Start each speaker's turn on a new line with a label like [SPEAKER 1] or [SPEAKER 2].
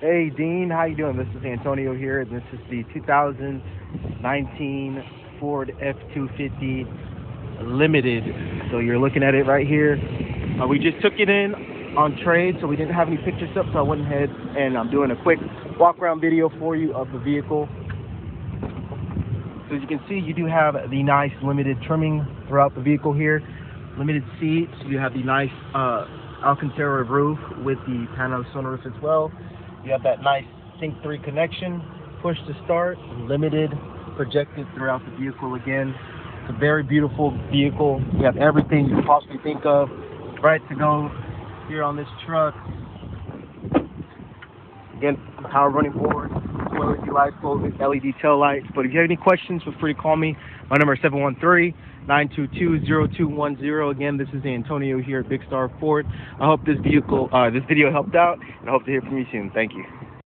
[SPEAKER 1] Hey Dean, how you doing? This is Antonio here, this is the 2019 Ford F250 Limited. So you're looking at it right here. Uh, we just took it in on trade, so we didn't have any pictures up, so I went ahead and I'm doing a quick walk around video for you of the vehicle. So as you can see, you do have the nice limited trimming throughout the vehicle here. Limited seats, you have the nice uh, Alcantara roof with the pano sunroof as well. You have that nice Sync 3 connection, push to start, limited projected throughout the vehicle again. It's a very beautiful vehicle. You have everything you possibly think of right to go here on this truck. Again, power running board, LED lights, LED tail lights. But if you have any questions, feel free to call me. My number is 713-922-0210. Again, this is Antonio here at Big Star Ford. I hope this vehicle, uh, this video helped out, and I hope to hear from you soon. Thank you.